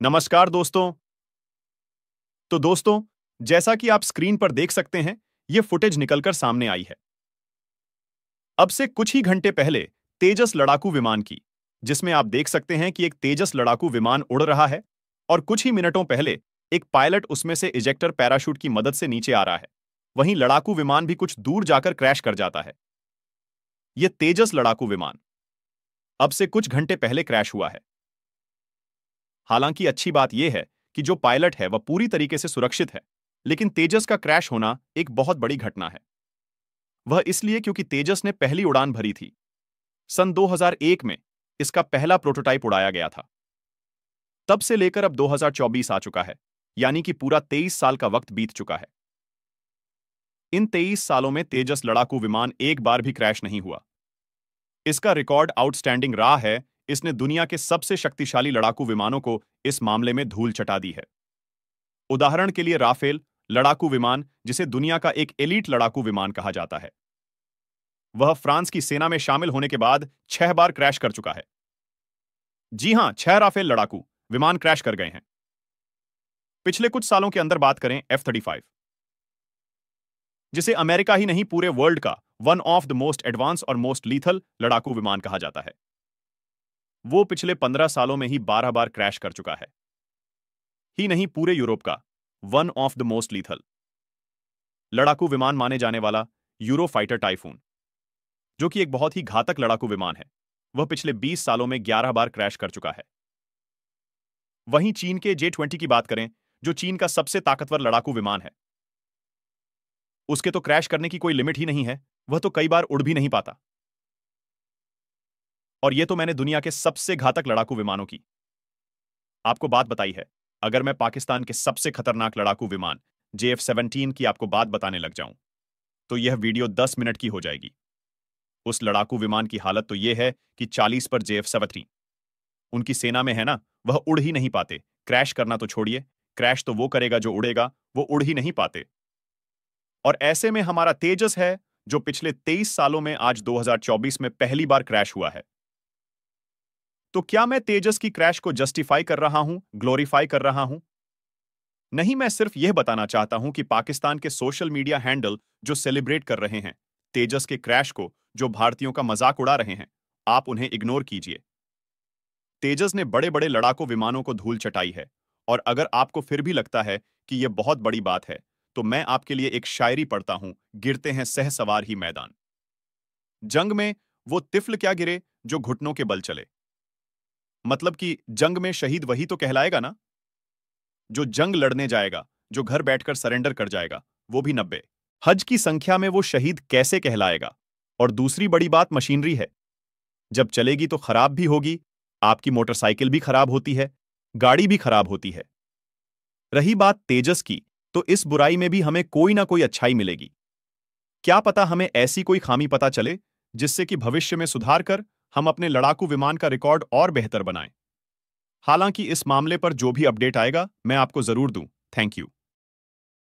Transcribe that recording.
नमस्कार दोस्तों। तो दोस्तों, जैसा कि आप स्क्रीन पर देख सकते हैं यह फुटेज निकलकर सामने आई है। अब से कुछ ही घंटे पहले तेजस लड़ाकू विमान की, जिसमें आप देख सकते हैं कि एक तेजस लड़ाकू विमान उड़ रहा है और कुछ ही मिनटों पहले एक पायलट उसमें से इजेक्टर पैराशूट की मदद से नीचे आ रहा है। वहीं लड़ाकू विमान भी कुछ दूर जाकर क्रैश कर जाता है। यह तेजस लड़ाकू विमान, अब से कुछ घंटे पहले क्रैश हुआ है। हालाँकि अच्छी बात यह है कि जो पायलट है, वह पूरी तरीके से सुरक्षित है, लेकिन तेजस का क्रैश होना एक बहुत बड़ी घटना है। वह इसलिए क्योंकि तेजस ने पहली उड़ान भरी थी। सन 2001 में इसका पहला प्रोटोटाइप उड़ाया गया था। तब से लेकर अब 2024 आ चुका है, यानी कि पूरा 23 साल का वक्त बीत चुका है। इन 23 सालों में तेजस लड़ाकू विमान एक बार भी क्रैश नहीं हुआ। इसका रिकॉर्ड आउटस्टैंडिंग रहा है इसने दुनिया के सबसे शक्तिशाली लड़ाकू विमानों को इस मामले में धूल चटा दी है। उदाहरण के लिए राफेल, लड़ाकू विमान, जिसे दुनिया का एक एलीट लड़ाकू विमान कहा जाता है। वह फ्रांस की सेना में शामिल होने के बाद छह बार क्रैश कर चुका है। जी हाँ, छह राफेल लड़ाकू विमान क्रैश कर गए हैं। पिछले कुछ सालों के अंदर बात करें एफ़ थर्टी फाइव। जिसे अमेरिका ही नहीं, पूरे वर्ल्ड का one of the most advance और मोस्ट लीथल लड़ाकू विमान कहा जाता है। वो पिछले पंद्रह सालों में ही बारह बार क्रैश कर चुका है। ही नहीं, पूरे यूरोप का। One of the most lethal लड़ाकू विमान माने जाने वाला यूरो फाइटर टाइफून, जो कि एक बहुत ही घातक लड़ाकू विमान है। वह पिछले 20 सालों में 11 बार क्रैश कर चुका है। वहीं चीन के जे ट्वेंटी की बात करें, जो चीन का सबसे ताकतवर लड़ाकू विमान है। उसके तो क्रैश करने की कोई लिमिट ही नहीं है, वह तो कई बार उड़ भी नहीं पाता। और यह तो मैंने दुनिया के सबसे घातक लड़ाकू विमानों की। आपको बात बताई है, अगर मैं पाकिस्तान के सबसे खतरनाक लड़ाकू विमान जे एफ़ सेवनटीन की आपको बात बताने लग जाऊँ तो यह वीडियो दस मिनट की हो जाएगी। उस लड़ाकू विमान की हालत तो यह है कि चालीस पर जे एफ़ सेवनटीन। उनकी सेना में है ना, वह उड़ ही नहीं पाते। क्रैश करना तो छोड़िए, क्रैश तो वो करेगा जो उड़ेगा, वो उड़ ही नहीं पाते। और ऐसे में हमारा तेजस है, जो पिछले 23 सालों में आज 2024 में पहली बार क्रैश हुआ है। तो क्या मैं तेजस की क्रैश को जस्टिफाई कर रहा हूँ ग्लोरीफाई कर रहा हूँ? नहीं, मैं सिर्फ़ यह बताना चाहता हूँ कि पाकिस्तान के सोशल मीडिया हैंडल जो सेलिब्रेट कर रहे हैं, तेजस के क्रैश को, जो भारतीयों का मज़ाक उड़ा रहे हैं, आप उन्हें इग्नोर कीजिए। तेजस ने बड़े बड़े लड़ाकू विमानों को धूल चटाई है, और अगर आपको फिर भी लगता है कि यह बहुत बड़ी बात है तो मैं आपके लिए एक शायरी पढ़ता हूँ, गिरते हैं सह सवार ही मैदान। जंग में वो तिफल क्या गिरे, जो घुटनों के बल चले? मतलब कि जंग में शहीद वही तो कहलाएगा ना? जो जंग लड़ने जाएगा, जो घर बैठकर सरेंडर कर जाएगा, वो भी नब्बे। हज की संख्या में वो शहीद कैसे कहलाएगा? और दूसरी बड़ी बात मशीनरी है। जब चलेगी तो खराब भी होगी, आपकी मोटरसाइकिल भी खराब होती है, गाड़ी भी खराब होती है। रही बात तेजस की तो इस बुराई में भी हमें कोई ना कोई अच्छाई मिलेगी। क्या पता हमें ऐसी कोई खामी पता चले, जिससे कि भविष्य में सुधार कर हम अपने लड़ाकू विमान का रिकॉर्ड और बेहतर बनाएँ। हालाँकि इस मामले पर जो भी अपडेट आएगा, मैं आपको ज़रूर दूँ। Thank you.